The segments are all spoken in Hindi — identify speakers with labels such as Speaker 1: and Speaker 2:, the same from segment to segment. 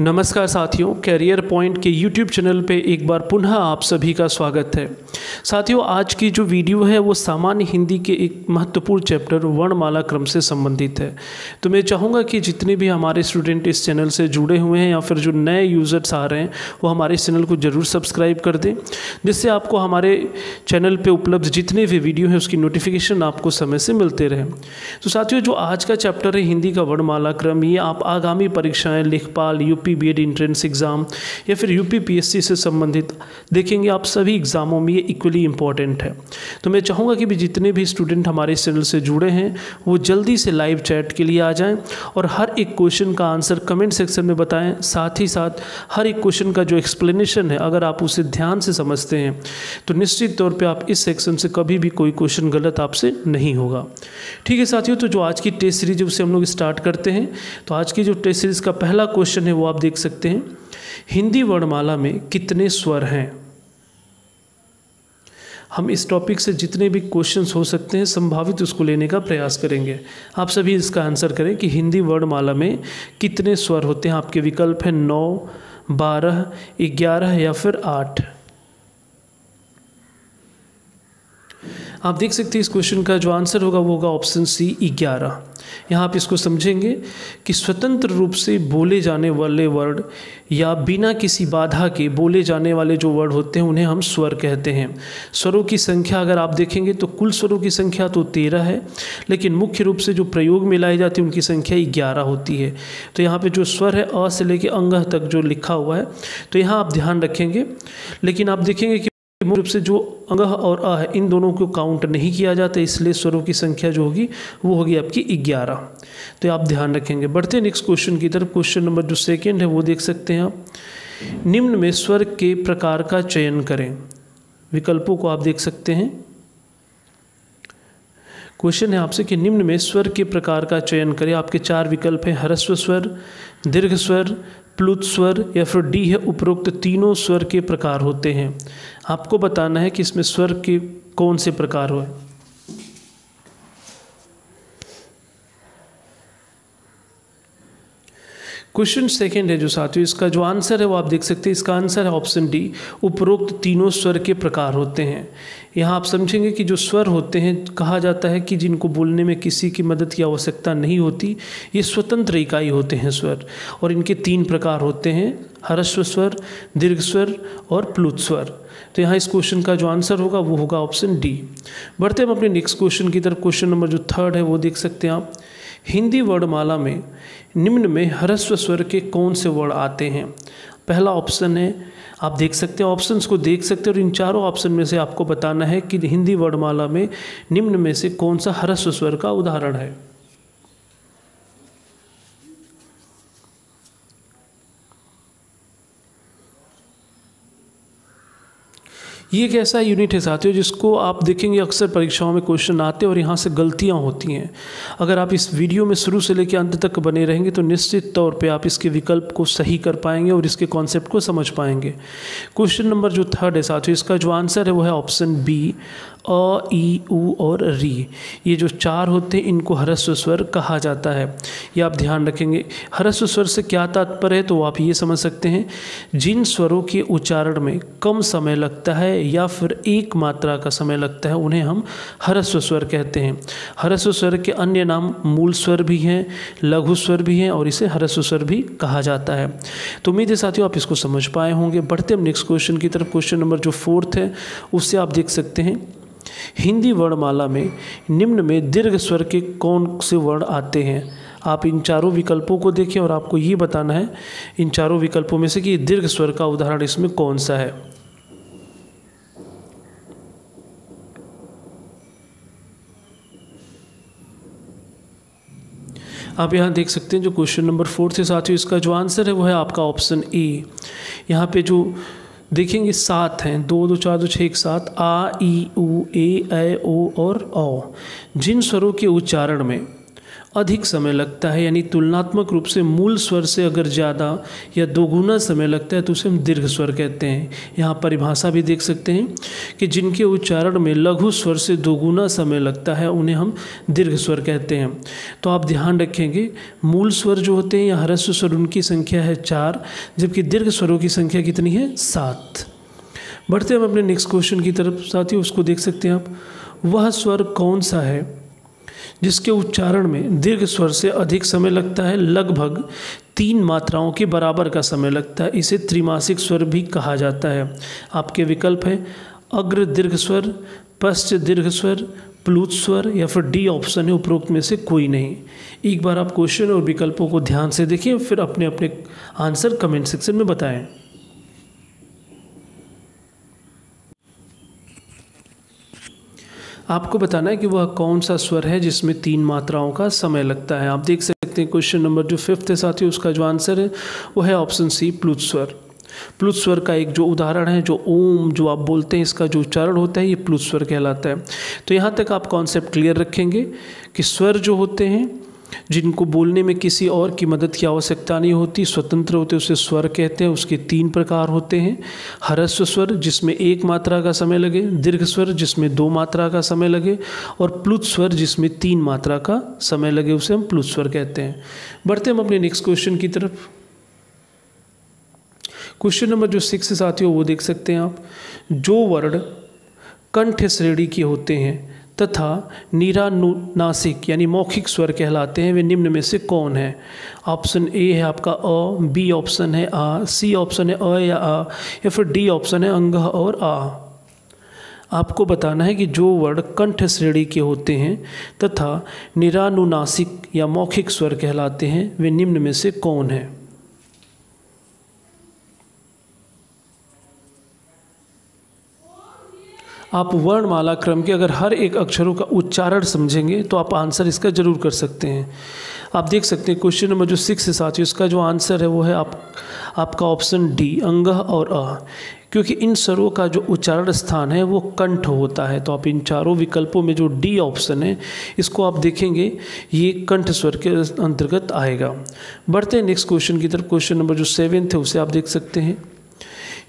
Speaker 1: नमस्कार साथियों कैरियर पॉइंट के यूट्यूब चैनल पे एक बार पुनः आप सभी का स्वागत है। साथियों, आज की जो वीडियो है, वो सामान्य हिंदी के एक महत्वपूर्ण चैप्टर वर्णमाला क्रम से संबंधित है। तो मैं चाहूँगा कि जितने भी हमारे स्टूडेंट इस चैनल से जुड़े हुए हैं या फिर जो नए यूज़र्स आ रहे हैं, वो हमारे चैनल को ज़रूर सब्सक्राइब कर दें, जिससे आपको हमारे चैनल पर उपलब्ध जितने भी वीडियो हैं, उसकी नोटिफिकेशन आपको समय से मिलते रहें। तो साथियों, जो आज का चैप्टर है, हिंदी का वर्णमाला क्रम, ये आप आगामी परीक्षाएँ, लेखपाल U UP B entrance exam या फिर यूपी पीएससी से संबंधित, देखेंगे आप सभी एग्ज़ामों में ये इक्वली इंपॉर्टेंट है। तो मैं चाहूँगा कि भी जितने भी स्टूडेंट हमारे चैनल से जुड़े हैं, वो जल्दी से लाइव चैट के लिए आ जाएँ और हर एक क्वेश्चन का आंसर कमेंट सेक्शन में बताएँ। साथ ही साथ हर एक क्वेश्चन का जो एक्सप्लेनेशन है, अगर आप उसे ध्यान से समझते हैं तो निश्चित तौर पर आप इस सेक्शन से कभी भी कोई क्वेश्चन गलत आपसे नहीं होगा। ठीक है साथियों तो जो आज की टेस्ट सीरीज़ उसे हम लोग स्टार्ट करते हैं। तो आज की जो टेस्ट सीरीज़ का पहला क्वेश्चन है, वो आप आप देख सकते हैं, हिंदी वर्णमाला में कितने स्वर हैं। हम इस टॉपिक से जितने भी क्वेश्चंस हो सकते हैं, संभावित उसको लेने का प्रयास करेंगे। आप सभी इसका आंसर करें कि हिंदी वर्णमाला में कितने स्वर होते हैं। आपके विकल्प हैं नौ, बारह, ग्यारह या फिर आठ। आप देख सकते हैं इस क्वेश्चन का जो आंसर होगा, वो होगा ऑप्शन सी ग्यारह। यहाँ आप इसको समझेंगे कि स्वतंत्र रूप से बोले जाने वाले वर्ड या बिना किसी बाधा के बोले जाने वाले जो वर्ड होते हैं, उन्हें हम स्वर कहते हैं। स्वरों की संख्या अगर आप देखेंगे तो कुल स्वरों की संख्या तो तेरह है, लेकिन मुख्य रूप से जो प्रयोग में लाई जाती है, उनकी संख्या ग्यारह होती है। तो यहाँ पर जो स्वर है, अ से लेकर अंग तक जो लिखा हुआ है तो यहाँ आप ध्यान रखेंगे। लेकिन आप देखेंगे कि मूल रूप से जो अंग और अ है इन दोनों को काउंट नहीं किया जाता, इसलिए स्वरों की संख्या जो होगी, वो होगी आपकी ग्यारह। तो आप ध्यान रखेंगे। बढ़ते नेक्स्ट क्वेश्चन की तरफ़। क्वेश्चन नंबर जो सेकेंड है, वो देख सकते हैं आप। निम्न में स्वर के प्रकार का चयन करें। विकल्पों को आप देख सकते हैं। क्वेश्चन है आपसे कि निम्न में स्वर के प्रकार का चयन करें। आपके चार विकल्प हैं। हरस्व स्वर, दीर्घ स्वर प्लुत स्वर या फिर डी है उपरोक्त तीनों स्वर के प्रकार होते हैं। आपको बताना है कि इसमें स्वर के कौन से प्रकार हो? क्वेश्चन सेकेंड है जो साथियों, इसका जो आंसर है वो आप देख सकते हैं। इसका आंसर है ऑप्शन डी, उपरोक्त तीनों स्वर के प्रकार होते हैं। यहाँ आप समझेंगे कि जो स्वर होते हैं, कहा जाता है कि जिनको बोलने में किसी की मदद की आवश्यकता नहीं होती, ये स्वतंत्र इकाई होते हैं स्वर। और इनके तीन प्रकार होते हैं, हरस्व स्वर, दीर्घ स्वर और प्लुत स्वर। तो यहाँ इस क्वेश्चन का जो आंसर होगा, वो होगा ऑप्शन डी। बढ़ते हम अपने नेक्स्ट क्वेश्चन की तरफ़। क्वेश्चन नंबर जो थर्ड है, वो देख सकते हैं आप। हिंदी वर्णमाला में निम्न में हरस्व स्वर के कौन से वर्ड आते हैं? पहला ऑप्शन है, आप देख सकते हैं ऑप्शंस को देख सकते हैं और इन चारों ऑप्शन में से आपको बताना है कि हिंदी वर्णमाला में निम्न में से कौन सा हरस्व स्वर का उदाहरण है। ये एक ऐसा यूनिट है साथियों जिसको आप देखेंगे अक्सर परीक्षाओं में क्वेश्चन आते हैं और यहाँ से गलतियाँ होती हैं। अगर आप इस वीडियो में शुरू से लेकर अंत तक बने रहेंगे तो निश्चित तौर पे आप इसके विकल्प को सही कर पाएँगे और इसके कॉन्सेप्ट को समझ पाएँगे। क्वेश्चन नंबर जो थर्ड है साथियों, इसका जो आंसर है वो है ऑप्शन बी अ, ई, उ और री। ये जो चार होते हैं, इनको हरस्व स्वर कहा जाता है। ये आप ध्यान रखेंगे। हरस्व स्वर से क्या तात्पर्य है तो आप ये समझ सकते हैं, जिन स्वरों के उच्चारण में कम समय लगता है या फिर एक मात्रा का समय लगता है, उन्हें हम हरस्व स्वर कहते हैं। हरस्व स्वर के अन्य नाम मूल स्वर भी हैं लघु स्वर भी हैं और इसे हरस्व स्वर भी कहा जाता है। तो उम्मीद है साथियों, आप इसको समझ पाए होंगे। बढ़ते हम नेक्स्ट क्वेश्चन की तरफ़। क्वेश्चन नंबर जो फोर्थ है, उससे आप देख सकते हैं, हिंदी वर्णमाला में निम्न में दीर्घ स्वर के कौन से वर्ण आते हैं? आप इन चारों विकल्पों को देखें और आपको ये बताना है, इन चारों विकल्पों में से कि दीर्घ स्वर का उदाहरण इसमें कौन सा है? आप यहाँ देख सकते हैं जो क्वेश्चन नंबर फोर साथ साथियों, इसका जो आंसर है वो है आपका ऑप्शन ए यहाँ पे जो देखेंगे सात हैं, दो दो, चार, दो छः एक, सात, आ, ई ऊ ए ओ और औ। जिन स्वरों के उच्चारण में अधिक समय लगता है, यानी तुलनात्मक रूप से मूल स्वर से अगर ज़्यादा या दोगुना समय लगता है तो उसे हम दीर्घ स्वर कहते हैं। यहाँ परिभाषा भी देख सकते हैं कि जिनके उच्चारण में लघु स्वर से दोगुना समय लगता है, उन्हें हम दीर्घ स्वर कहते हैं। तो आप ध्यान रखेंगे, मूल स्वर जो होते हैं या हरस्व स्वर, उनकी संख्या है चार, जबकि दीर्घ स्वरों की संख्या कितनी है? सात। बढ़ते हम अपने नेक्स्ट क्वेश्चन की तरफ़। साथ ही उसको देख सकते हैं आप। वह स्वर कौन सा है? जिसके उच्चारण में दीर्घ स्वर से अधिक समय लगता है, लगभग तीन मात्राओं के बराबर का समय लगता है। इसे त्रिमासिक स्वर भी कहा जाता है। आपके विकल्प हैं, अग्र दीर्घ स्वर, पश्च दीर्घ स्वर, प्लूत स्वर या फिर डी ऑप्शन है, उपरोक्त में से कोई नहीं। एक बार आप क्वेश्चन और विकल्पों को ध्यान से देखिए फिर अपने अपने आंसर कमेंट सेक्शन में बताएँ। आपको बताना है कि वह कौन सा स्वर है जिसमें तीन मात्राओं का समय लगता है। आप देख सकते हैं क्वेश्चन नंबर जो फिफ्थ है ही उसका जो आंसर है, वो है ऑप्शन सी प्लुत स्वर। प्लुत स्वर का एक जो उदाहरण है, जो ओम, जो आप बोलते हैं, इसका जो उच्चारण होता है, ये प्लुत स्वर कहलाता है। तो यहाँ तक आप कॉन्सेप्ट क्लियर रखेंगे कि स्वर जो होते हैं जिनको बोलने में किसी और की मदद की आवश्यकता नहीं होती, स्वतंत्र होते, उसे स्वर कहते हैं, उसके तीन प्रकार होते हैं। हरस्व स्वर, जिसमें एक मात्रा का समय लगे, दीर्घ स्वर, जिसमें दो मात्रा का समय लगे, और प्लुत स्वर, जिसमें तीन मात्रा का समय लगे, उसे हम प्लुत स्वर कहते हैं। बढ़ते हम अपने नेक्स्ट क्वेश्चन की तरफ़। क्वेश्चन नंबर जो सिक्स साथी हो वो देख सकते हैं आप। जो वर्ड कंठ श्रेणी के होते हैं तथा निरानुनासिक, यानी मौखिक स्वर कहलाते हैं। वे निम्न में से कौन है? ऑप्शन ए है आपका अ, बी ऑप्शन है आ, सी ऑप्शन है अ या आ, या फिर डी ऑप्शन है अंग और आ। आपको बताना है कि जो वर्ण कंठ श्रेणी के होते हैं तथा निरानुनासिक या मौखिक स्वर कहलाते हैं, वे निम्न में से कौन है? आप वर्णमाला क्रम के अगर हर एक अक्षरों का उच्चारण समझेंगे तो आप आंसर इसका ज़रूर कर सकते हैं। आप देख सकते हैं, क्वेश्चन नंबर जो सिक्स है साथियों इसका जो आंसर है वो है आप, आपका ऑप्शन डी अंग और अ। क्योंकि इन स्वरों का जो उच्चारण स्थान है, वो कंठ होता है। तो आप इन चारों विकल्पों में जो डी ऑप्शन है, इसको आप देखेंगे, ये कंठ स्वर के अंतर्गत आएगा। बढ़ते हैं नेक्स्ट क्वेश्चन की तरफ़। क्वेश्चन नंबर जो सेवेंथ है, उसे आप देख सकते हैं।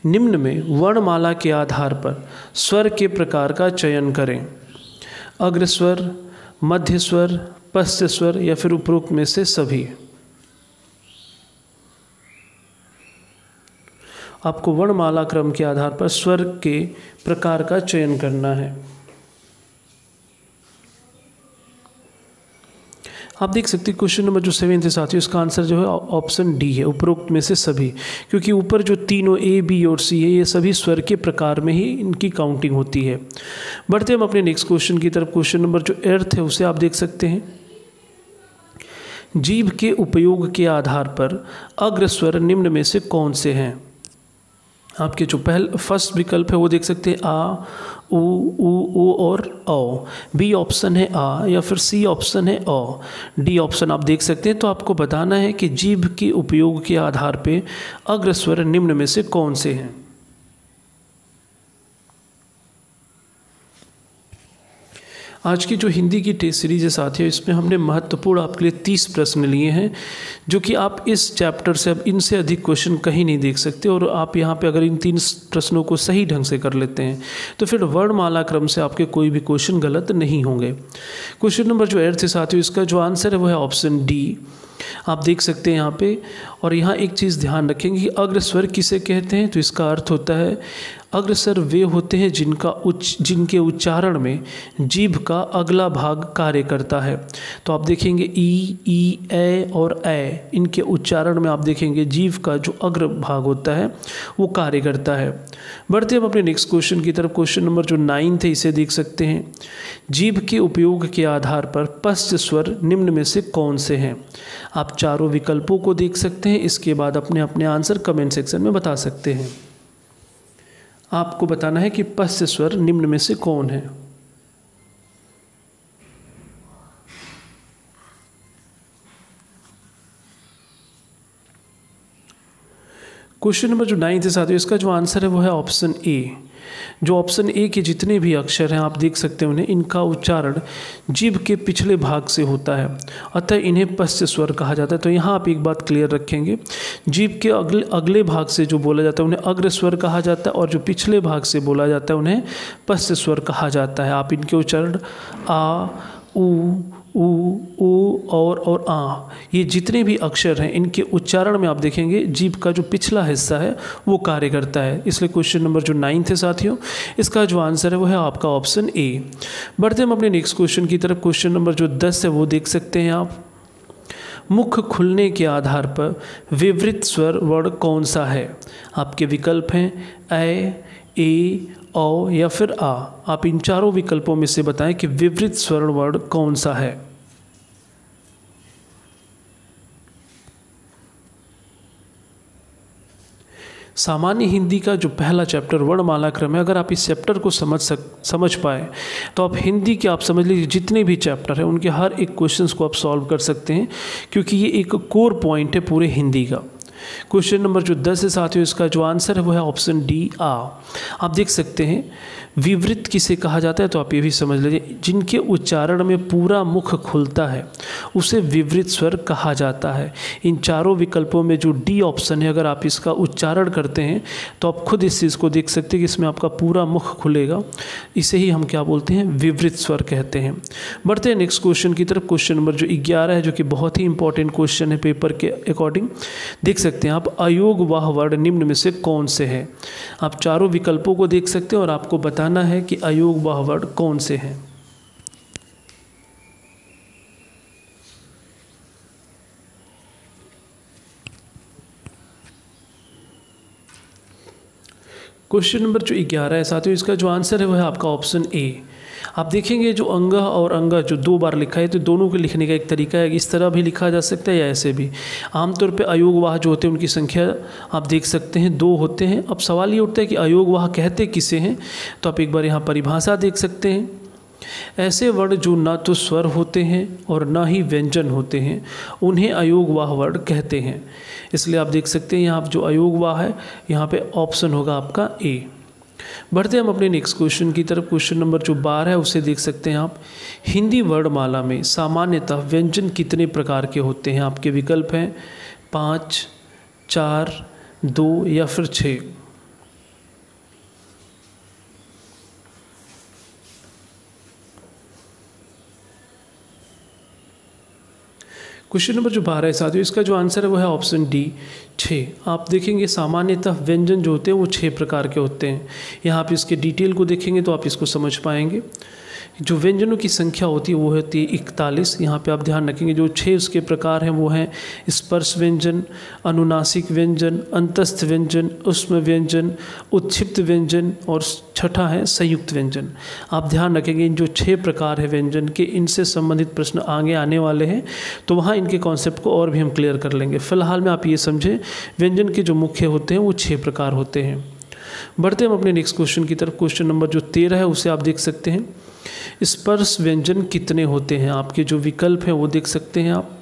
Speaker 1: निम्न में वर्णमाला के आधार पर स्वर के प्रकार का चयन करें। अग्रस्वर मध्य स्वर पश्च स्वर या फिर उपरोक्त में से सभी। आपको वर्णमाला क्रम के आधार पर स्वर के प्रकार का चयन करना है। आप देख सकते हैं क्वेश्चन नंबर जो सेवन थे साथियों इसका आंसर जो है ऑप्शन डी है, उपरोक्त में से सभी। क्योंकि ऊपर जो तीनों ए बी और सी है, ये सभी स्वर के प्रकार में ही इनकी काउंटिंग होती है। बढ़ते हम अपने नेक्स्ट क्वेश्चन की तरफ़। क्वेश्चन नंबर जो एर्थ है, उसे आप देख सकते हैं। जीव के उपयोग के आधार पर अग्रस्वर निम्न में से कौन से हैं? आपके जो पहल फ़र्स्ट विकल्प है, वो देख सकते हैं। आ उ ऊ उ और ओ बी ऑप्शन है आ या फिर सी ऑप्शन है ओ डी ऑप्शन आप देख सकते हैं तो आपको बताना है कि जीभ के उपयोग के आधार पे अग्रस्वर निम्न में से कौन से हैं। आज की जो हिंदी की टेस्ट सीरीज़ है साथियों, इसमें हमने महत्वपूर्ण आपके लिए तीस प्रश्न लिए हैं, जो कि आप इस चैप्टर से अब इनसे अधिक क्वेश्चन कहीं नहीं देख सकते और आप यहाँ पे अगर इन तीन प्रश्नों को सही ढंग से कर लेते हैं तो फिर वर्णमाला क्रम से आपके कोई भी क्वेश्चन गलत नहीं होंगे। क्वेश्चन नंबर जो एर्थ है साथियों, इसका जो आंसर है वो है ऑप्शन डी आप देख सकते हैं यहाँ पे, और यहाँ एक चीज़ ध्यान रखेंगे कि अग्रस्वर किसे कहते हैं तो इसका अर्थ होता है अग्रसर वे होते हैं जिनका उच्च, जिनके उच्चारण में जीभ का अगला भाग कार्य करता है। तो आप देखेंगे ई ई ए और ए इनके उच्चारण में आप देखेंगे जीभ का जो अग्र भाग होता है, वो कार्य करता है। बढ़ते हम अपने नेक्स्ट क्वेश्चन की तरफ़। क्वेश्चन नंबर जो नाइन थे इसे देख सकते हैं। जीभ के उपयोग के आधार पर पश्च स्वर निम्न में से कौन से हैं? आप चारों विकल्पों को देख सकते हैं, इसके बाद अपने अपने आंसर कमेंट सेक्शन में बता सकते हैं। आपको बताना है कि पश्य स्वर निम्न में से कौन है? क्वेश्चन नंबर जो नाइन्थ है साथियों इसका जो आंसर है वो है ऑप्शन ए जो ऑप्शन ए के जितने भी अक्षर हैं, आप देख सकते हैं उन्हें। इनका उच्चारण जीभ के पिछले भाग से होता है। अतः इन्हें पश्च स्वर कहा जाता है। तो यहाँ आप एक बात क्लियर रखेंगे। जीभ के अगले अगले भाग से जो बोला जाता है, उन्हें अग्र स्वर कहा जाता है और जो पिछले भाग से बोला जाता है, उन्हें पश्च स्वर कहा जाता है। आप इनके उच्चारण आ, उ ऊ ऊ और और आ। ये जितने भी अक्षर हैं, इनके उच्चारण में आप देखेंगे जीभ का जो पिछला हिस्सा है, वो कार्य करता है। इसलिए क्वेश्चन नंबर जो नाइन्थ है साथियों, इसका जो आंसर है, वो है आपका ऑप्शन ए बढ़ते हम अपने नेक्स्ट क्वेश्चन की तरफ़। क्वेश्चन नंबर जो दस है, वो देख सकते हैं आप। मुख खुलने के आधार पर विवृत स्वर वर्ण कौन सा है? आपके विकल्प हैं ए ए ओ या फिर आ। आप इन चारों विकल्पों में से बताएँ कि विवृत स्वर्ण वर्ण कौन सा है? सामान्य हिंदी का जो पहला चैप्टर वर्णमाला क्रम है, अगर आप इस चैप्टर को समझ सक, समझ पाए तो आप हिंदी के आप समझ लीजिए, जितने भी चैप्टर हैं, उनके हर एक क्वेश्चंस को आप सॉल्व कर सकते हैं, क्योंकि ये एक कोर पॉइंट है पूरे हिंदी का। क्वेश्चन नंबर जो दस है साथियों इसका जो आंसर है, वो है ऑप्शन डी आ आप देख सकते हैं विवृत किसे कहा जाता है तो आप ये भी समझ लीजिए, जिनके उच्चारण में पूरा मुख खुलता है, उसे विवृत स्वर कहा जाता है। इन चारों विकल्पों में जो डी ऑप्शन है, अगर आप इसका उच्चारण करते हैं तो आप खुद इस चीज़ को देख सकते हैं कि इसमें आपका पूरा मुख खुलेगा। इसे ही हम क्या बोलते हैं? विवृत स्वर कहते हैं। बढ़ते हैं नेक्स्ट क्वेश्चन की तरफ़। क्वेश्चन नंबर जो ग्यारह है, जो कि बहुत ही इंपॉर्टेंट क्वेश्चन है पेपर के अकॉर्डिंग देख सकते हैं आप, अयोग वाह वर्ण निम्न में से कौन से है? आप चारों विकल्पों को देख सकते हैं और आपको बता बताना है कि अयोग बहवर्ड कौन से हैं। क्वेश्चन नंबर जो ग्यारह है। साथियों, इसका जो आंसर है वह है आपका ऑप्शन ए आप देखेंगे जो अंग और अंग जो दो बार लिखा है तो दोनों के लिखने का एक तरीका है, इस तरह भी लिखा जा सकता है या ऐसे भी। आमतौर पे अयोगवाह जो होते हैं, उनकी संख्या आप देख सकते हैं, दो होते हैं। अब सवाल ये उठता है कि अयोगवाह कहते किसे हैं? तो आप एक बार यहाँ परिभाषा देख सकते हैं। ऐसे वर्ण जो न तो स्वर होते हैं और न ही व्यंजन होते हैं, उन्हें अयोगवाह वर्ण कहते हैं। इसलिए आप देख सकते हैं, यहाँ जो अयोगवाह है, यहाँ पे ऑप्शन होगा आपका ए। बढ़ते हम अपने नेक्स्ट क्वेश्चन की तरफ़। क्वेश्चन नंबर जो बारह है, उसे देख सकते हैं आप। हिंदी वर्णमाला में सामान्यतः व्यंजन कितने प्रकार के होते हैं? आपके विकल्प हैं पाँच, चार, दो या फिर छः क्वेश्चन नंबर जो बारह है साथियों, इसका जो आंसर है वो है ऑप्शन डी छः। आप देखेंगे सामान्यतः व्यंजन जो होते हैं वो छः प्रकार के होते हैं। यहाँ आप इसके डिटेल को देखेंगे तो आप इसको समझ पाएँगे। जो व्यंजनों की संख्या होती है, वो होती है इकतालीस। यहाँ पे आप ध्यान रखेंगे, जो छः उसके प्रकार हैं, वो हैं स्पर्श व्यंजन, अनुनासिक व्यंजन, अंतस्थ व्यंजन, उष्म व्यंजन, उत्क्षिप्त व्यंजन और छठा है संयुक्त व्यंजन। आप ध्यान रखेंगे, इन जो छः प्रकार है व्यंजन के, इनसे संबंधित प्रश्न आगे आने वाले हैं। तो वहाँ इनके कॉन्सेप्ट को और भी हम क्लियर कर लेंगे। फ़िलहाल में आप ये समझें, व्यंजन के जो मुख्य होते हैं, वो छः प्रकार होते हैं। बढ़ते हम अपने नेक्स्ट क्वेश्चन की तरफ़। क्वेश्चन नंबर जो तेरह है, उसे आप देख सकते हैं। स्पर्श व्यंजन कितने होते हैं? आपके जो विकल्प हैं, वो देख सकते हैं आप।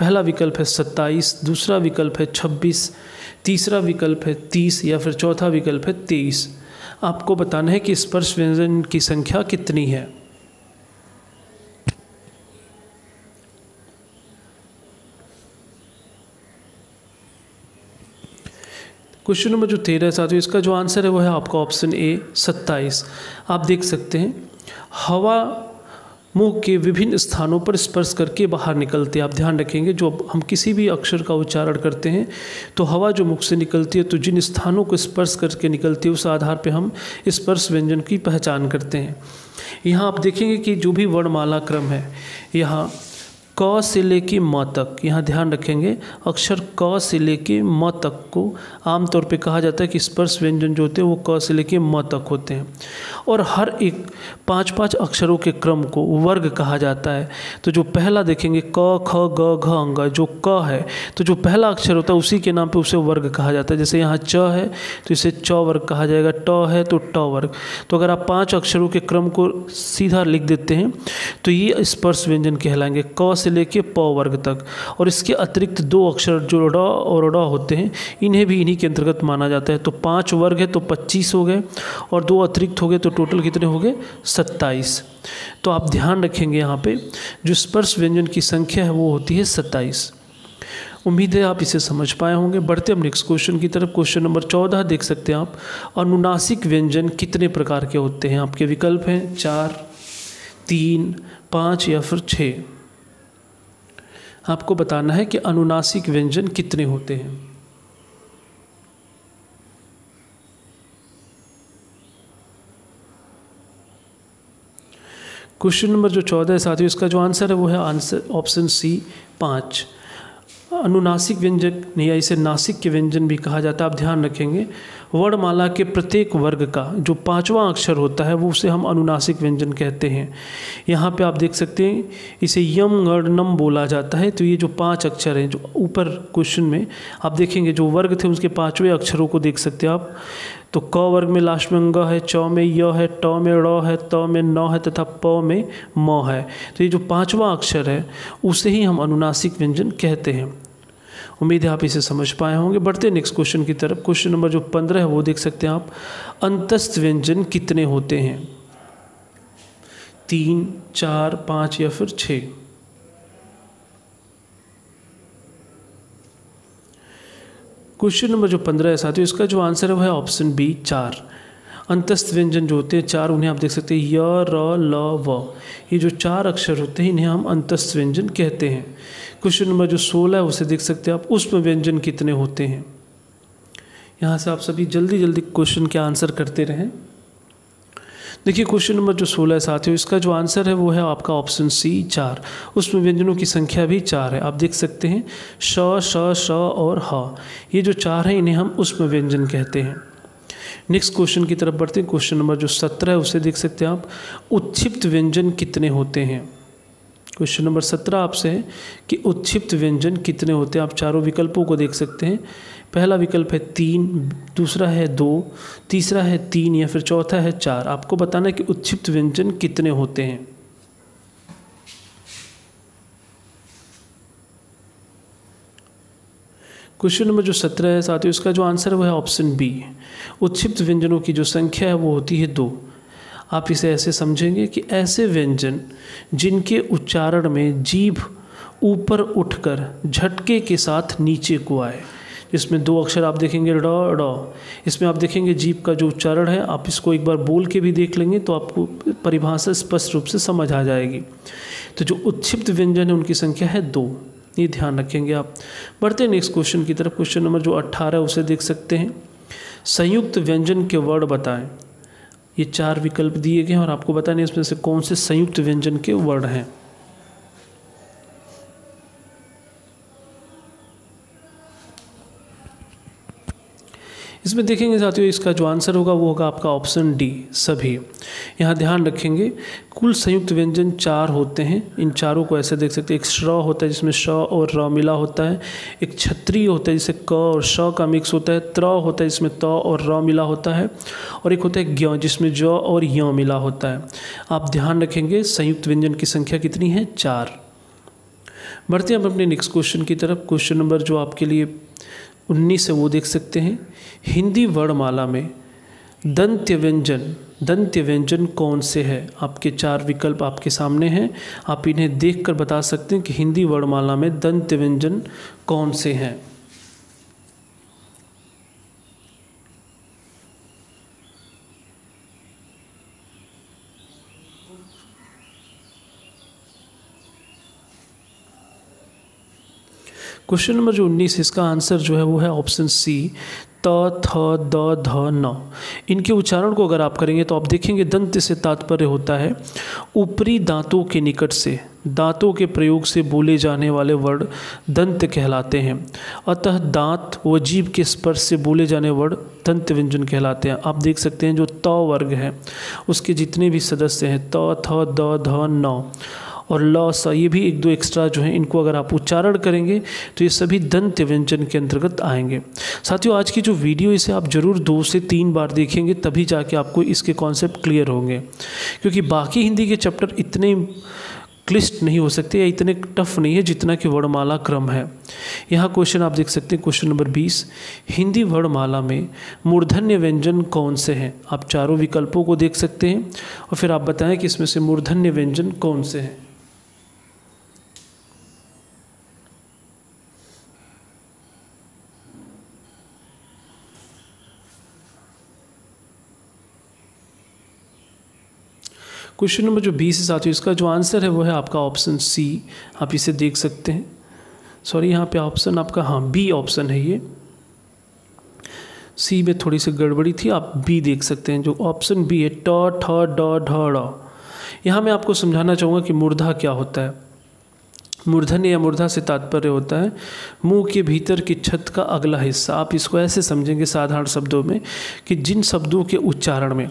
Speaker 1: पहला विकल्प है सत्ताईस, दूसरा विकल्प है छब्बीस, तीसरा विकल्प है तीस, या फिर चौथा विकल्प है तेईस। आपको बताना है कि स्पर्श व्यंजन की संख्या कितनी है। क्वेश्चन नंबर जो तेरह साथियों, इसका जो आंसर है वो है आपका ऑप्शन ए, सत्ताईस। आप देख सकते हैं हवा मुँह के विभिन्न स्थानों पर स्पर्श करके बाहर निकलते हैं। आप ध्यान रखेंगे, जो हम किसी भी अक्षर का उच्चारण करते हैं तो हवा जो मुख से निकलती है तो जिन स्थानों को स्पर्श करके निकलती है, उस आधार पर हम स्पर्श व्यंजन की पहचान करते हैं। यहाँ आप देखेंगे कि जो भी वर्णमाला क्रम है, यहाँ क से लेके म तक, यहाँ ध्यान रखेंगे, अक्षर क से लेके म तक को आमतौर पे कहा जाता है कि स्पर्श व्यंजन जो होते हैं वो क से लेके म तक होते हैं। और हर एक पाँच पाँच अक्षरों के क्रम को वर्ग कहा जाता है। तो जो पहला देखेंगे, क, ख, ग, घ, अंग, जो क है तो जो पहला अक्षर होता है उसी के नाम पे उसे वर्ग कहा जाता है। जैसे यहाँ च है तो इसे च वर्ग कहा जाएगा, ट है तो ट वर्ग। तो अगर आप पाँच अक्षरों के क्रम को सीधा लिख देते हैं तो ये स्पर्श व्यंजन कहलाएँगे। क से से लेके प वर्ग तक। और इसके अतिरिक्त दो अक्षर जो ड और ड होते हैं, इन्हें भी इन्हीं के अंतर्गत माना जाता है। तो पाँच वर्ग है तो पच्चीस हो गए, और दो अतिरिक्त हो गए तो टोटल कितने हो गए? सत्ताईस। तो आप ध्यान रखेंगे यहाँ पे, जो स्पर्श व्यंजन की संख्या है, वो होती है सत्ताईस। उम्मीद है आप इसे समझ पाए होंगे। बढ़ते हम नेक्स्ट क्वेश्चन की तरफ़। क्वेश्चन नंबर चौदह देख सकते हैं आप। अनुनासिक व्यंजन कितने प्रकार के होते हैं? आपके विकल्प हैं चार, तीन, पाँच या फिर छः। आपको बताना है कि अनुनासिक व्यंजन कितने होते हैं? क्वेश्चन नंबर जो चौदह है साथियों, इसका जो आंसर है वो है आंसर ऑप्शन सी, पाँच। अनुनासिक व्यंजक या इसे नासिक के व्यंजन भी कहा जाता है, आप ध्यान रखेंगे। वर्णमाला के प्रत्येक वर्ग का जो पांचवा अक्षर होता है, वो उसे हम अनुनासिक व्यंजन कहते हैं। यहाँ पे आप देख सकते हैं, इसे यम गणनम बोला जाता है। तो ये जो पाँच अक्षर हैं, जो ऊपर क्वेश्चन में, आप देखेंगे, जो वर्ग थे, उसके पाँचवें अक्षरों को देख सकते हैं आप। तो क वर्ग में लास्ट में ग है, च में य है, ट में ड़ है, त में न है, तथा प में म है। तो ये जो पांचवा अक्षर है, उसे ही हम अनुनासिक व्यंजन कहते हैं। उम्मीद है आप इसे समझ पाए होंगे। बढ़ते नेक्स्ट क्वेश्चन की तरफ़। क्वेश्चन नंबर जो पंद्रह है, वो देख सकते हैं आप। अंतस्थ व्यंजन कितने होते हैं? तीन, चार, पाँच या फिर छः क्वेश्चन नंबर जो पंद्रह है साथियों, इसका जो आंसर है वह ऑप्शन बी चार। अंतस्थ व्यंजन जो होते हैं, चार, उन्हें आप देख सकते हैं, य, र, ल, व। ये जो चार अक्षर होते हैं, इन्हें हम अंतस्थ व्यंजन कहते हैं। क्वेश्चन नंबर जो सोलह है, उसे देख सकते हैं आप उसमें व्यंजन कितने होते हैं? यहाँ से आप सभी जल्दी जल्दी क्वेश्चन के आंसर करते रहें। देखिए, क्वेश्चन नंबर जो सोलह है, साथियों, इसका जो आंसर है, वो है आपका ऑप्शन सी, चार। उसमें व्यंजनों की संख्या भी चार है। आप देख सकते हैं, श श श और ह। ये जो चार हैं, इन्हें हम उसमें व्यंजन कहते हैं। नेक्स्ट क्वेश्चन की तरफ़ बढ़ते हैं। क्वेश्चन नंबर जो सत्रह है, उसे देख सकते हैं आप। उत्क्षिप्त व्यंजन कितने होते हैं? क्वेश्चन नंबर सत्रह आपसे है कि उत्क्षिप्त व्यंजन कितने होते हैं? आप चारों विकल्पों को देख सकते हैं। पहला विकल्प है तीन, दूसरा है दो, तीसरा है तीन या फिर चौथा है चार। आपको बताना है कि उत्क्षिप्त व्यंजन कितने होते हैं। क्वेश्चन नंबर जो सत्रह है साथियों, इसका जो आंसर वो है ऑप्शन बी। उत्क्षिप्त व्यंजनों की जो संख्या है वो होती है दो। आप इसे ऐसे समझेंगे कि ऐसे व्यंजन जिनके उच्चारण में जीभ ऊपर उठकर झटके के साथ नीचे को आए। इसमें दो अक्षर आप देखेंगे, ड ड। इसमें आप देखेंगे जीप का जो उच्चारण है, आप इसको एक बार बोल के भी देख लेंगे तो आपको परिभाषा स्पष्ट रूप से समझ आ जाएगी। तो जो उत्क्षिप्त व्यंजन है उनकी संख्या है दो। ये ध्यान रखेंगे आप। बढ़ते हैं नेक्स्ट क्वेश्चन की तरफ़। क्वेश्चन नंबर जो अट्ठारह उसे देख सकते हैं। संयुक्त व्यंजन के वर्ड बताएँ। ये चार विकल्प दिए गए हैं और आपको बताने इसमें से कौन से संयुक्त व्यंजन के वर्ड हैं। इसमें देखेंगे साथियों, इसका जो आंसर होगा, वो होगा आपका ऑप्शन डी सभी। यहाँ ध्यान रखेंगे, कुल संयुक्त व्यंजन चार होते हैं। इन चारों को ऐसे देख सकते हैं। एक श्र होता है, जिसमें श और र मिला होता है। एक छत्री होता है, जिसे क और श का मिक्स होता है। त्र होता है, जिसमें त और र मिला होता है। और एक होता है ज्ञ, जिसमें ज और य मिला होता है। आप ध्यान रखेंगे, संयुक्त व्यंजन की संख्या कितनी है? चार। बढ़ते हैं हम अपने नेक्स्ट क्वेश्चन की तरफ़। क्वेश्चन नंबर जो आपके लिए उन्नीस से वो देख सकते हैं। हिंदी वर्णमाला में दंत्य व्यंजन दंत्य व्यंजन कौन से है? आपके चार विकल्प आपके सामने हैं। आप इन्हें देखकर बता सकते हैं कि हिंदी वर्णमाला में दंत्य व्यंजन कौन से हैं। क्वेश्चन नंबर जो उन्नीस, इसका आंसर जो है वो है ऑप्शन सी त, थ, द, ध, न। इनके उच्चारण को अगर आप करेंगे तो आप देखेंगे दंत से तात्पर्य होता है ऊपरी दांतों के निकट से, दांतों के प्रयोग से बोले जाने वाले वर्ड दंत कहलाते हैं। अतः दांत व जीव के स्पर्श से बोले जाने वर्ड दंत व्यंजन कहलाते हैं। आप देख सकते हैं जो त वर्ग है, उसके जितने भी सदस्य हैं, त, थ, द, ध, न। और ल स ये भी एक दो एक्स्ट्रा जो है, इनको अगर आप उच्चारण करेंगे तो ये सभी दंत व्यंजन के अंतर्गत आएँगे। साथियों, आज की जो वीडियो इसे आप ज़रूर दो से तीन बार देखेंगे, तभी जाके आपको इसके कॉन्सेप्ट क्लियर होंगे। क्योंकि बाकी हिंदी के चैप्टर इतने क्लिष्ट नहीं हो सकते या इतने टफ नहीं है जितना कि वर्णमाला क्रम है। यहाँ क्वेश्चन आप देख सकते हैं क्वेश्चन नंबर बीस। हिंदी वर्णमाला में मूर्धन्य व्यंजन कौन से हैं? आप चारों विकल्पों को देख सकते हैं और फिर आप बताएँ कि इसमें से मूर्धन्य व्यंजन कौन से हैं। क्वेश्चन नंबर जो बीस है साथियों इसका जो आंसर है वो है आपका ऑप्शन सी। आप इसे देख सकते हैं। सॉरी यहाँ पे ऑप्शन आपका हाँ बी ऑप्शन है ये। सी में थोड़ी सी गड़बड़ी थी, आप बी देख सकते हैं, जो ऑप्शन बी है, ट, ठ, ड, ढ यहाँ मैं आपको समझाना चाहूँगा कि मुर्धा क्या होता है। मूर्धन या मूर्धा से तात्पर्य होता है, मुँह के भीतर की छत का अगला हिस्सा। आप इसको ऐसे समझेंगे साधारण शब्दों में कि जिन शब्दों के उच्चारण में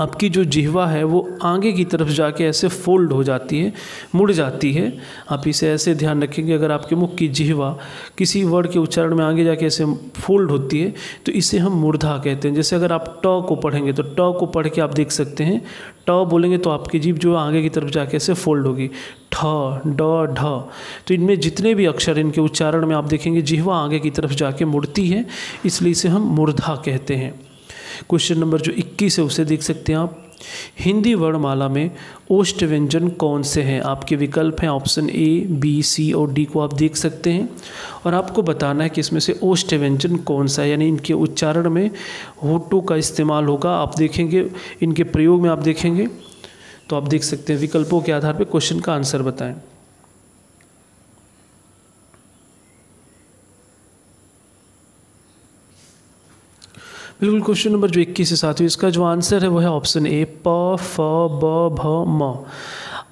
Speaker 1: आपकी जो जिहवा है, वो आगे की तरफ़ जाके ऐसे फोल्ड हो जाती है, मुड़ जाती है। आप इसे ऐसे ध्यान रखेंगे, अगर आपके मुख की जिहवा किसी वर्ड के उच्चारण में आगे जाके ऐसे फोल्ड होती है तो इसे हम मूर्धा कहते हैं। जैसे अगर आप ट को पढ़ेंगे तो ट को पढ़ के आप देख सकते हैं, ट बोलेंगे तो आपकी जीभ जो आगे की तरफ़ जाके ऐसे फोल्ड होगी। ठ, ड, ढ। तो इनमें जितने भी अक्षर इनके उच्चारण में आप देखेंगे, जिहवा आगे की तरफ़ जाके मुड़ती है, इसलिए इसे हम मूर्धा कहते हैं। क्वेश्चन नंबर जो 21 है, उसे देख सकते हैं आप। हिंदी वर्णमाला में ओष्ट व्यंजन कौन से हैं? आपके विकल्प हैं ऑप्शन ए, बी, सी और डी को आप देख सकते हैं। और आपको बताना है कि इसमें से ओष्ट व्यंजन कौन सा है, यानी इनके उच्चारण में होटो का इस्तेमाल होगा। आप देखेंगे, इनके प्रयोग में आप देखेंगे। तो आप देख सकते हैं विकल्पों के आधार पर क्वेश्चन का आंसर बताएँ। बिल्कुल क्वेश्चन नंबर जो इक्कीस से साथ इसका जो आंसर है वो है ऑप्शन ए, प, फ, ब, भ, म।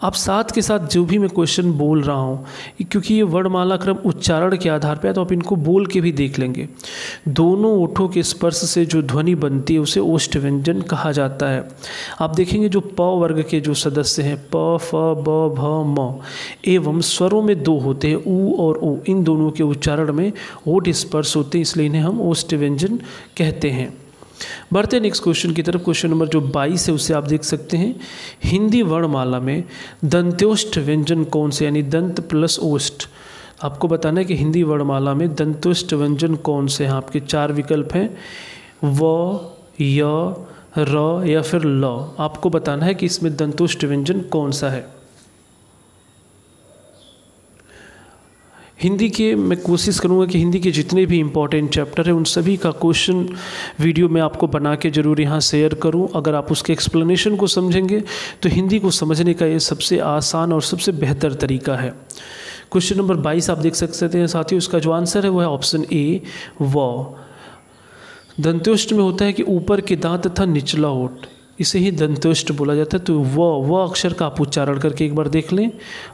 Speaker 1: आप साथ के साथ जो भी मैं क्वेश्चन बोल रहा हूँ क्योंकि ये वर्णमाला क्रम उच्चारण के आधार पर है तो आप इनको बोल के भी देख लेंगे। दोनों ओठों के स्पर्श से जो ध्वनि बनती है, उसे ओष्ठ व्यंजन कहा जाता है। आप देखेंगे जो प वर्ग के जो सदस्य हैं, प, फ, ब, भ, म, एवं स्वरों में दो होते हैं ऊ और ओ इन दोनों के उच्चारण में ओठ स्पर्श होते हैं, इसलिए इन्हें हम ओष्ठ व्यंजन कहते हैं। बढ़ते नेक्स्ट क्वेश्चन की तरफ़। क्वेश्चन नंबर जो 22 है, उसे आप देख सकते हैं। हिंदी वर्णमाला में दंत्योष्ट व्यंजन कौन से, यानी दंत प्लस ओष्ट आपको बताना है कि हिंदी वर्णमाला में दंतोष्ट व्यंजन कौन से हैं? आपके चार विकल्प हैं। व, य, र या फिर ल। आपको बताना है कि इसमें दंतोष्ट व्यंजन कौन सा है। हिंदी के, मैं कोशिश करूँगा कि हिंदी के जितने भी इम्पोर्टेंट चैप्टर हैं, उन सभी का क्वेश्चन वीडियो मैं आपको बना के ज़रूर यहाँ शेयर करूँ। अगर आप उसके एक्सप्लेनेशन को समझेंगे तो हिंदी को समझने का ये सबसे आसान और सबसे बेहतर तरीका है। क्वेश्चन नंबर बाईस आप देख सकते हैं, साथियों उसका जो आंसर है, वो है ऑप्शन ए व दंत्योष्ट में होता है कि ऊपर के दांत तथा निचला ओट इसे ही दंतोष्ट बोला जाता है। तो व व अक्षर का आप उच्चारण करके एक बार देख लें।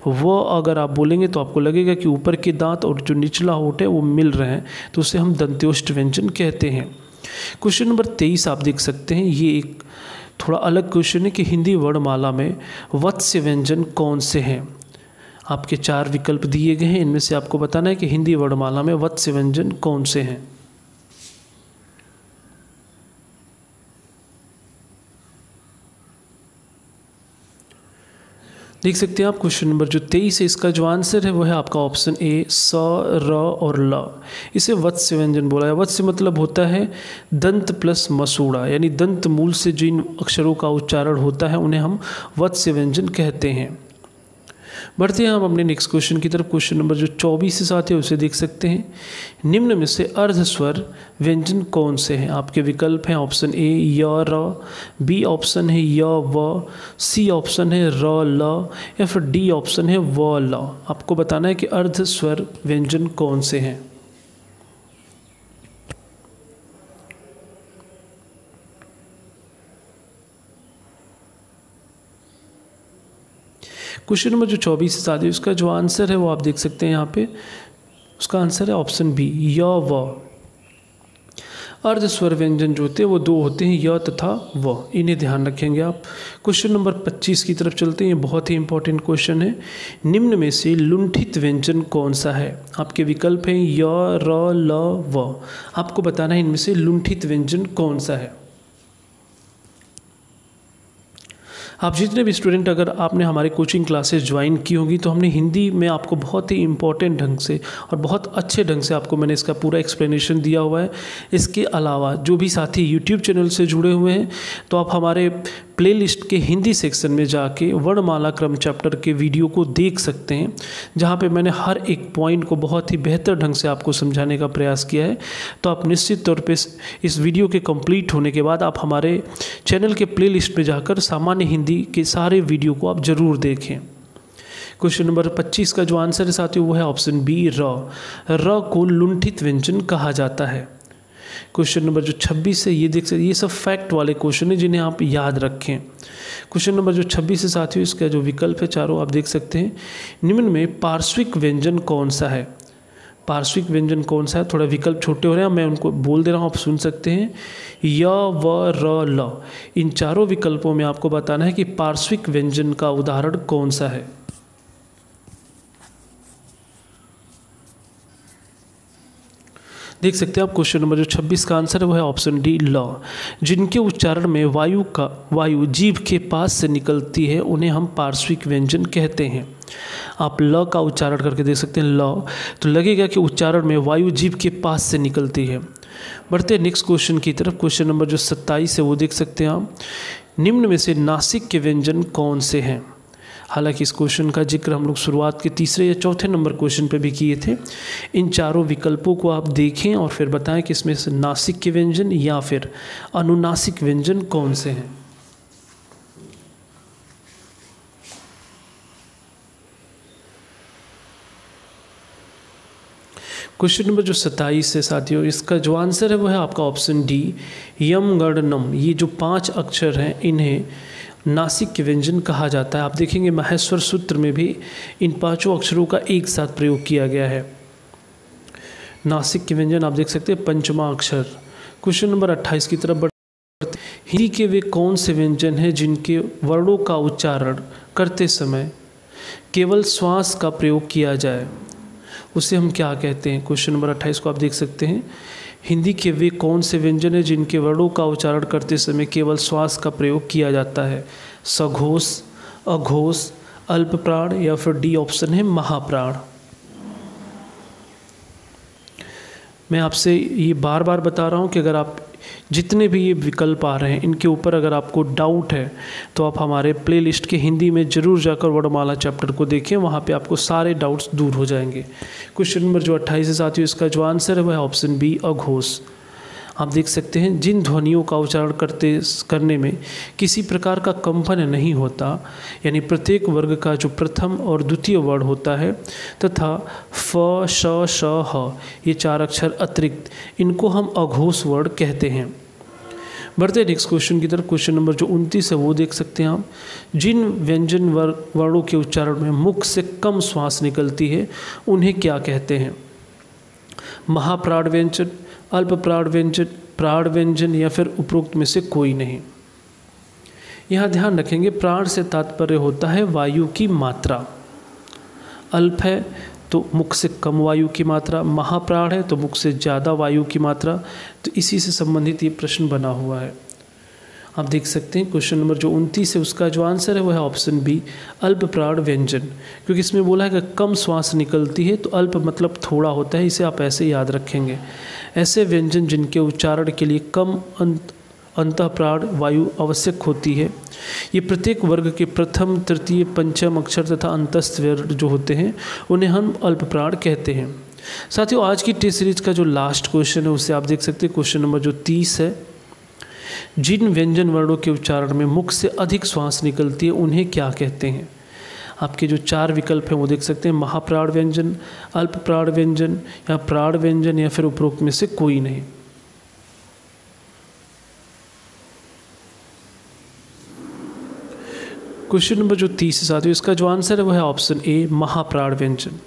Speaker 1: व अगर आप बोलेंगे तो आपको लगेगा कि ऊपर के दांत और जो निचला होठ है वो मिल रहे हैं। तो उसे हम दंत्योष्ट व्यंजन कहते हैं। क्वेश्चन नंबर तेईस आप देख सकते हैं। ये एक थोड़ा अलग क्वेश्चन है कि हिंदी वर्णमाला में वत्स्य व्यंजन कौन से हैं? आपके चार विकल्प दिए गए हैं। इनमें से आपको बताना है कि हिंदी वर्णमाला में वत्स्य व्यंजन कौन से हैं। देख सकते हैं आप क्वेश्चन नंबर जो तेईस है, इसका जो आंसर है, वो है आपका ऑप्शन ए स, र और ल। इसे वत्स्य व्यंजन बोला है। वत्स्य मतलब होता है दंत प्लस मसूड़ा, यानी दंत मूल से जिन अक्षरों का उच्चारण होता है, उन्हें हम वत्स्य व्यंजन कहते हैं। बढ़ते हैं, हम अपने नेक्स्ट क्वेश्चन की तरफ़ क्वेश्चन नंबर जो चौबीस से साथ है, उसे देख सकते हैं। निम्न में से अर्ध स्वर व्यंजन कौन से हैं? आपके विकल्प हैं ऑप्शन ए य, र बी ऑप्शन है य, व सी ऑप्शन है र, ल, या फिर डी ऑप्शन है व, ल। आपको बताना है कि अर्ध स्वर व्यंजन कौन से हैं। क्वेश्चन नंबर जो चौबीस से है, उसका जो आंसर है वो आप देख सकते हैं यहाँ पे। उसका आंसर है ऑप्शन बी, य, व। अर्ध स्वर व्यंजन जो होते हैं, वो दो होते हैं, य तथा व। इन्हें ध्यान रखेंगे आप। क्वेश्चन नंबर 25 की तरफ़ चलते हैं। ये बहुत ही इंपॉर्टेंट क्वेश्चन है। निम्न में से लुंठित व्यंजन कौन सा है? आपके विकल्प हैं, य, र, ल, व। आपको बताना है इनमें से लुंठित व्यंजन कौन सा है? आप जितने भी स्टूडेंट अगर आपने हमारी कोचिंग क्लासेस ज्वाइन की होंगी तो हमने हिंदी में आपको बहुत ही इंपॉर्टेंट ढंग से और बहुत अच्छे ढंग से आपको मैंने इसका पूरा एक्सप्लेनेशन दिया हुआ है। इसके अलावा जो भी साथी यूट्यूब चैनल से जुड़े हुए हैं तो आप हमारे प्लेलिस्ट के हिंदी सेक्शन में जाके वर्णमाला क्रम चैप्टर के वीडियो को देख सकते हैं, जहाँ पे मैंने हर एक पॉइंट को बहुत ही बेहतर ढंग से आपको समझाने का प्रयास किया है। तो आप निश्चित तौर पे इस वीडियो के कंप्लीट होने के बाद आप हमारे चैनल के प्लेलिस्ट में जाकर सामान्य हिंदी के सारे वीडियो को आप ज़रूर देखें। क्वेश्चन नंबर 25 का जो आंसर है साथियों, वो है ऑप्शन बी र र को लुंठित व्यंजन कहा जाता है। क्वेश्चन नंबर जो 26 है, ये देख सकते ये सब फैक्ट वाले क्वेश्चन है जिन्हें आप याद रखें। क्वेश्चन नंबर जो 26 है साथियों, इसका जो विकल्प है चारों, आप देख सकते हैं। निम्न में पार्श्विक व्यंजन कौन सा है? पार्श्विक व्यंजन कौन सा है? थोड़ा विकल्प छोटे हो रहे हैं, मैं उनको बोल दे रहा हूँ, आप सुन सकते हैं। य, व, र, ल। इन चारों विकल्पों में आपको बताना है कि पार्श्विक व्यंजन का उदाहरण कौन सा है? देख सकते हैं आप क्वेश्चन नंबर जो 26 का आंसर है, वो है ऑप्शन डी, लॉ। जिनके उच्चारण में वायु का, वायु जीव के पास से निकलती है, उन्हें हम पार्श्विक व्यंजन कहते हैं। आप ल का उच्चारण करके देख सकते हैं, ल। तो लगेगा कि उच्चारण में वायु जीव के पास से निकलती है। बढ़ते हैं नेक्स्ट क्वेश्चन की तरफ़। क्वेश्चन नंबर जो सत्ताईस है, वो देख सकते हैं आप। निम्न में से नासिक के व्यंजन कौन से हैं? हालाँकि इस क्वेश्चन का ज़िक्र हम लोग शुरुआत के तीसरे या चौथे नंबर क्वेश्चन पे भी किए थे। इन चारों विकल्पों को आप देखें और फिर बताएँ कि इसमें से नासिक के व्यंजन या फिर अनुनासिक व्यंजन कौन से हैं। क्वेश्चन नंबर जो सत्ताईस है साथियों, इसका जो आंसर है वो है आपका ऑप्शन डी यम गणनम ये जो पाँच अक्षर हैं, इन्हें नासिक के व्यंजन कहा जाता है। आप देखेंगे महेश्वर सूत्र में भी इन पाँचों अक्षरों का एक साथ प्रयोग किया गया है। नासिक के व्यंजन आप देख सकते हैं पंचमा अक्षर क्वेश्चन नंबर अट्ठाईस की तरफ़ बढ़ते हिंदी के वे कौन से व्यंजन हैं जिनके वर्णों का उच्चारण करते समय केवल श्वास का प्रयोग किया जाए? उसे हम क्या कहते हैं? क्वेश्चन नंबर अट्ठाईस को आप देख सकते हैं। हिंदी के वे कौन से व्यंजन हैं जिनके वर्णों का उच्चारण करते समय केवल श्वास का प्रयोग किया जाता है? सघोष, अघोष अल्प प्राण या फिर डी ऑप्शन है महाप्राण। मैं आपसे ये बार बार बता रहा हूँ कि अगर आप जितने भी ये विकल्प आ रहे हैं, इनके ऊपर अगर आपको डाउट है तो आप हमारे प्लेलिस्ट के हिंदी में ज़रूर जाकर वर्णमाला चैप्टर को देखें वहाँ पे आपको सारे डाउट्स दूर हो जाएँगे। क्वेश्चन नंबर जो अट्ठाईस है साथियों इसका जो आंसर है, वह ऑप्शन बी अघोष। आप देख सकते हैं, जिन ध्वनियों का उच्चारण करते, करने में किसी प्रकार का कंपन नहीं होता, यानी प्रत्येक वर्ग का जो प्रथम और द्वितीय वर्ण होता है, तथा फ, श श, ह, ये चार अक्षर अतिरिक्त, इनको हम अघोष वर्ण कहते हैं। बढ़ते नेक्स्ट क्वेश्चन की तरफ़ क्वेश्चन नंबर जो उनतीस है, वो देख सकते हैं आप। जिन व्यंजन वर्णों के उच्चारण में मुख से कम श्वास निकलती है, उन्हें क्या कहते हैं? महाप्राण व्यंजन अल्प प्राण व्यंजन प्राण व्यंजन या फिर उपरोक्त में से कोई नहीं। यहाँ ध्यान रखेंगे, प्राण से तात्पर्य होता है वायु की मात्रा। अल्प है तो मुख से कम वायु की मात्रा, महाप्राण है तो मुख से ज़्यादा वायु की मात्रा। तो इसी से संबंधित ये प्रश्न बना हुआ है। आप देख सकते हैं, क्वेश्चन नंबर जो उनतीस है, उसका जो आंसर है, वह है ऑप्शन बी, अल्प प्राण व्यंजन क्योंकि इसमें बोला है कि कम श्वास निकलती है तो अल्प मतलब थोड़ा होता है, इसे आप ऐसे याद रखेंगे। ऐसे व्यंजन जिनके उच्चारण के लिए कम अंत अंत प्राण वायु आवश्यक होती है। ये प्रत्येक वर्ग के प्रथम, तृतीय, पंचम अक्षर तथा अंतस्थ जो होते हैं, उन्हें हम अल्प प्राण कहते हैं। साथियों, आज की टेस्ट सीरीज़ का जो लास्ट क्वेश्चन है, उसे आप देख सकते हैं। क्वेश्चन नंबर जो तीस है, जिन व्यंजन वर्णों के उच्चारण में मुख से अधिक श्वास निकलती है, उन्हें क्या कहते हैं? आपके जो चार विकल्प हैं वो देख सकते हैं। महाप्राण व्यंजन, अल्प प्राण व्यंजन या प्राण व्यंजन या फिर उपरोक्त में से कोई नहीं। क्वेश्चन नंबर जो तीस साथियों इसका जो आंसर है वो है ऑप्शन ए, महाप्राण व्यंजन।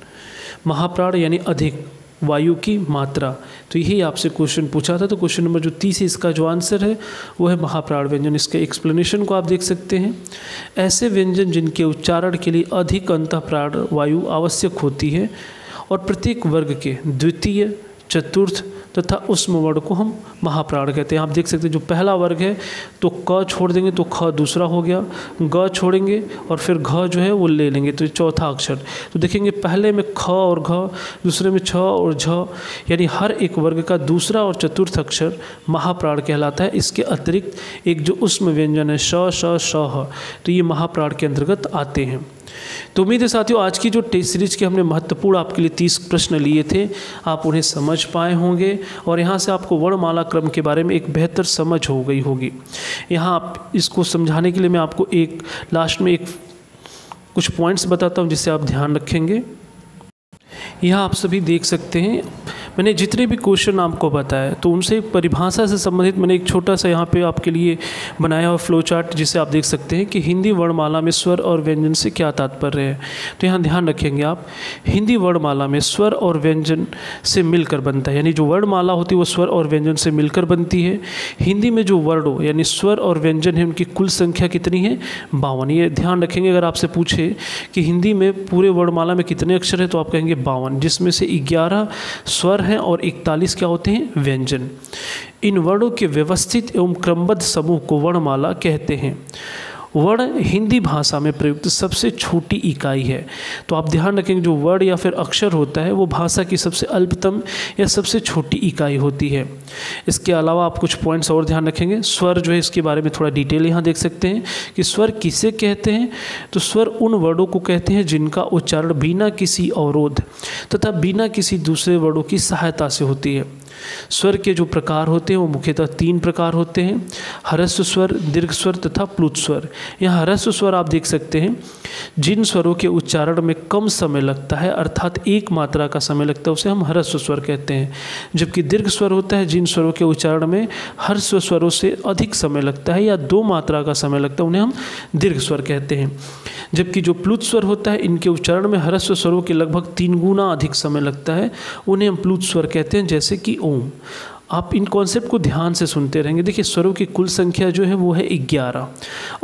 Speaker 1: महाप्राण यानी अधिक। वायु की मात्रा। तो यही आपसे क्वेश्चन पूछा था तो क्वेश्चन नंबर जो तीस है, इसका जो आंसर है, वो है महाप्राण व्यंजन। इसके एक्सप्लेनेशन को आप देख सकते हैं। ऐसे व्यंजन जिनके उच्चारण के लिए अधिक प्राण वायु आवश्यक होती है, और प्रत्येक वर्ग के, द्वितीय, चतुर्थ तथा उष्म वर्ण को हम महाप्राण कहते हैं। आप देख सकते हैं, जो पहला वर्ग है तो क छोड़ देंगे तो ख दूसरा हो गया। ग छोड़ेंगे और फिर घ जो है, वो ले लेंगे तो चौथा अक्षर। तो देखेंगे, पहले में ख और घ, दूसरे में छ और झ, यानी हर एक वर्ग का दूसरा और चतुर्थ अक्षर महाप्राण कहलाता है। इसके अतिरिक्त एक जो उष्म व्यंजन है, श श श तो ये महाप्राण के अंतर्गत आते हैं। तो उम्मीद है साथियों, आज की जो टेस्ट सीरीज़ के हमने महत्वपूर्ण आपके लिए तीस प्रश्न लिए थे, आप उन्हें समझ पाए होंगे और यहाँ से आपको वर्णमाला क्रम के बारे में एक बेहतर समझ हो गई होगी। यहाँ आप इसको समझाने के लिए मैं आपको एक, लास्ट में एक कुछ पॉइंट्स बताता हूँ जिससे आप ध्यान रखेंगे। यहाँ आप सभी देख सकते हैं मैंने जितने भी क्वेश्चन आपको बताया तो उनसे परिभाषा से संबंधित मैंने एक छोटा सा यहाँ पे आपके लिए बनाया हुआ फ्लो चार्ट जिसे आप देख सकते हैं कि हिंदी वर्णमाला में स्वर और व्यंजन से क्या तात्पर्य है। तो यहाँ ध्यान रखेंगे आप, हिंदी वर्णमाला में स्वर और व्यंजन से मिलकर बनता है। यानी जो वर्णमाला होती है, वो स्वर और व्यंजन से मिलकर बनती है। हिंदी में जो वर्ड हो यानी स्वर और व्यंजन है, उनकी कुल संख्या कितनी है? बावन। ये ध्यान रखेंगे, अगर आपसे पूछे कि हिंदी में पूरे वर्णमाला में कितने अक्षर है तो आप कहेंगे बावन, जिसमें से ग्यारह स्वर हैं और इकतालीस क्या होते हैं? व्यंजन। इन वर्णों के व्यवस्थित एवं क्रमबद्ध समूह को वर्णमाला कहते हैं। वर्ण हिंदी भाषा में प्रयुक्त सबसे छोटी इकाई है। तो आप ध्यान रखेंगे, जो वर्ण या फिर अक्षर होता है, वो भाषा की सबसे अल्पतम या सबसे छोटी इकाई होती है। इसके अलावा आप कुछ पॉइंट्स और ध्यान रखेंगे। स्वर जो है, इसके बारे में थोड़ा डिटेल यहाँ देख सकते हैं कि स्वर किसे कहते हैं। तो स्वर उन वर्णों को कहते हैं जिनका उच्चारण बिना किसी अवरोध तथा बिना किसी दूसरे वर्णों की सहायता से होती है। स्वर के जो प्रकार होते हैं, वो मुख्यतः तीन प्रकार होते हैं, हरस्व स्वर, दीर्घ स्वर तथा प्लुत स्वर। यहाँ हरस्व स्वर आप देख सकते हैं, जिन स्वरों के उच्चारण में कम समय लगता है, अर्थात एक मात्रा का समय लगता है, उसे हम हरस्व स्वर कहते हैं। जबकि दीर्घ स्वर होता है, जिन स्वरों के उच्चारण में हर्स्व स्वरों से अधिक समय लगता है या दो मात्रा का समय लगता है, उन्हें हम दीर्घ स्वर कहते हैं। जबकि जो प्लुत स्वर होता है, इनके उच्चारण में हरस्व स्वरों के लगभग तीन गुना अधिक समय लगता है, उन्हें हम प्लुत स्वर कहते हैं, जैसे कि ओम आप इन कॉन्सेप्ट को ध्यान से सुनते रहेंगे। देखिए, स्वरों की कुल संख्या जो है, वो है ग्यारह।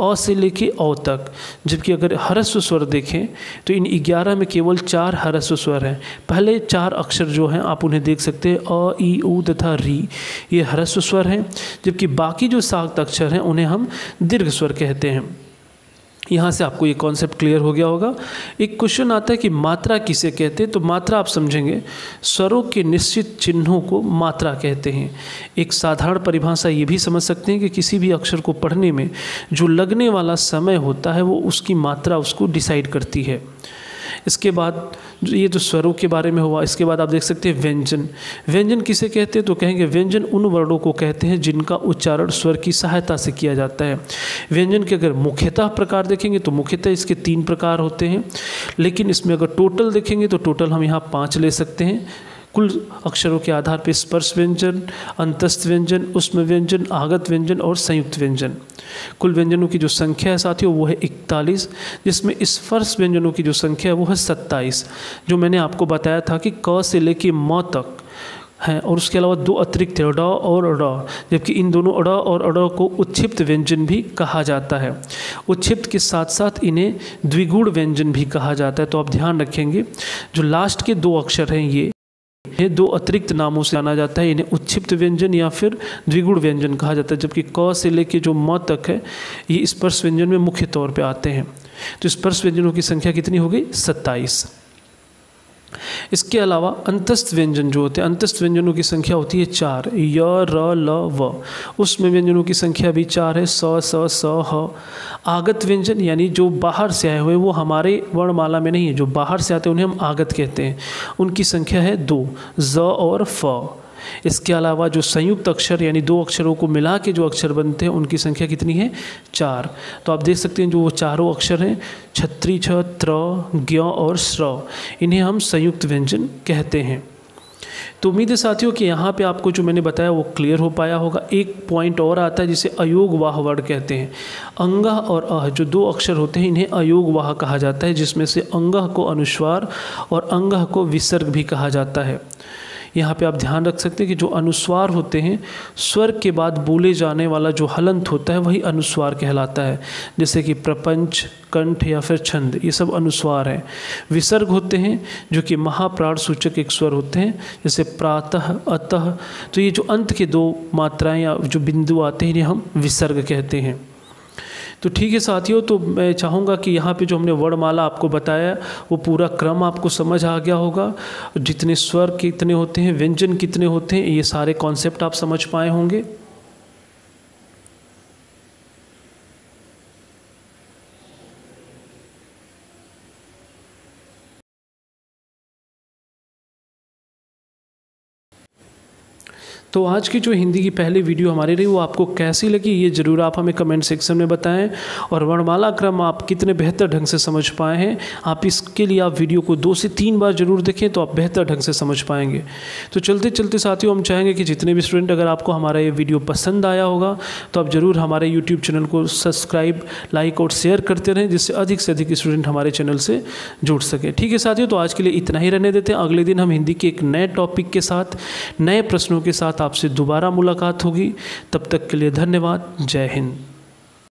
Speaker 1: अ से लेके औ तक। जबकि अगर हरस्व स्वर देखें तो इन ग्यारह में केवल चार हरस्व स्वर हैं। पहले चार अक्षर जो हैं, आप उन्हें देख सकते हैं। अ ई उ तथा री। ये हरस्व स्वर हैं। जबकि बाकी जो सात अक्षर हैं, उन्हें हम दीर्घ स्वर कहते हैं। यहाँ से आपको ये कॉन्सेप्ट क्लियर हो गया होगा। एक क्वेश्चन आता है कि मात्रा किसे कहते हैं? तो मात्रा आप समझेंगे। स्वरों के निश्चित चिन्हों को मात्रा कहते हैं। एक साधारण परिभाषा ये भी समझ सकते हैं कि किसी भी अक्षर को पढ़ने में जो लगने वाला समय होता है, वो उसकी मात्रा उसको डिसाइड करती है। इसके बाद ये जो स्वरों के बारे में हुआ, इसके बाद आप देख सकते हैं व्यंजन। व्यंजन किसे कहते हैं? तो कहेंगे व्यंजन उन वर्णों को कहते हैं जिनका उच्चारण स्वर की सहायता से किया जाता है। व्यंजन के अगर मुख्यतः प्रकार देखेंगे तो मुख्यतः इसके तीन प्रकार होते हैं, लेकिन इसमें अगर टोटल देखेंगे तो टोटल हम यहाँ पाँच ले सकते हैं। कुल अक्षरों के आधार पर स्पर्श व्यंजन, अंतस्थ व्यंजन, उष्म व्यंजन, आगत व्यंजन और संयुक्त व्यंजन। कुल व्यंजनों की जो संख्या है साथियों, वो है इकतालीस, जिसमें स्पर्श व्यंजनों की जो संख्या है वो है सत्ताईस। जो मैंने आपको बताया था कि क से लेके म तक हैं, और उसके अलावा दो अतिरिक्त ड और ड़, जबकि इन दोनों अड़ और अड़ को उच्छिप्त व्यंजन भी कहा जाता है। उच्छिप्त के साथ साथ इन्हें द्विगुण व्यंजन भी कहा जाता है। तो आप ध्यान रखेंगे, जो लास्ट के दो अक्षर हैं ये ये दो अतिरिक्त नामों से जाना जाता है इन्हें उच्छिप्त व्यंजन या फिर द्विगुण व्यंजन कहा जाता है, जबकि क से लेके जो म तक है, ये स्पर्श व्यंजन में मुख्य तौर पर आते हैं। तो स्पर्श व्यंजनों की संख्या कितनी हो गई? सत्ताईस। इसके अलावा अंतस्थ व्यंजन जो होते हैं, अंतस्थ व्यंजनों की संख्या होती है चार। य, र, ल, व। उसमें व्यंजनों की संख्या भी चार है। स स स, ह। आगत व्यंजन, यानी जो बाहर से आए हुए, वो हमारे वर्णमाला में नहीं है। जो बाहर से आते हैं, उन्हें हम आगत कहते हैं। उनकी संख्या है दो। ज और फ। इसके अलावा जो संयुक्त अक्षर, यानी दो अक्षरों को मिला के जो अक्षर बनते हैं, उनकी संख्या कितनी है? चार। तो आप देख सकते हैं जो वो चारों अक्षर हैं, छत्री, छ, त्र ज्ञ और श्र इन्हें हम संयुक्त व्यंजन कहते हैं। तो उम्मीद है साथियों कि यहाँ पे आपको जो मैंने बताया वो क्लियर हो पाया होगा। एक पॉइंट और आता है जिसे अयोग वाह वर्ड कहते हैं। अंगह और अह, जो दो अक्षर होते हैं, इन्हें अयोग वाह कहा जाता है, जिसमें से अंगह को अनुस्वार और अंगह को विसर्ग भी कहा जाता है। यहाँ पे आप ध्यान रख सकते हैं कि जो अनुस्वार होते हैं, स्वर के बाद बोले जाने वाला जो हलंत होता है, वही अनुस्वार कहलाता है। जैसे कि प्रपंच, कंठ या फिर छंद, ये सब अनुस्वार हैं। विसर्ग होते हैं, जो कि महाप्राण सूचक एक स्वर होते हैं, जैसे प्रातः, अतः। तो ये जो अंत के दो मात्राएँ या जो बिंदु आते हैं, इन्हें हम विसर्ग कहते हैं। तो ठीक है साथियों तो मैं चाहूँगा कि यहाँ पे जो हमने वर्णमाला आपको बताया, वो पूरा क्रम आपको समझ आ गया होगा। जितने स्वर कितने होते हैं, व्यंजन कितने होते हैं, ये सारे कॉन्सेप्ट आप समझ पाए होंगे। तो आज की जो हिंदी की पहली वीडियो हमारी रही, वो आपको कैसी लगी, ये ज़रूर आप हमें कमेंट सेक्शन में बताएँ। और वर्णमाला क्रम आप कितने बेहतर ढंग से समझ पाए हैं, आप इसके लिए आप वीडियो को दो से तीन बार ज़रूर देखें तो आप बेहतर ढंग से समझ पाएँगे। तो चलते चलते साथियों, हम चाहेंगे कि जितने भी स्टूडेंट अगर आपको हमारा ये वीडियो पसंद आया होगा तो आप ज़रूर हमारे यूट्यूब चैनल को सब्सक्राइब लाइक और शेयर करते रहें, जिससे अधिक से अधिक स्टूडेंट हमारे चैनल से जुड़ सकें। ठीक है साथियों तो आज के लिए इतना ही रहने देते हैं। अगले दिन हम हिंदी के एक नए टॉपिक के साथ, नए प्रश्नों के साथ आपसे दोबारा मुलाकात होगी। तब तक के लिए धन्यवाद। जय हिंद।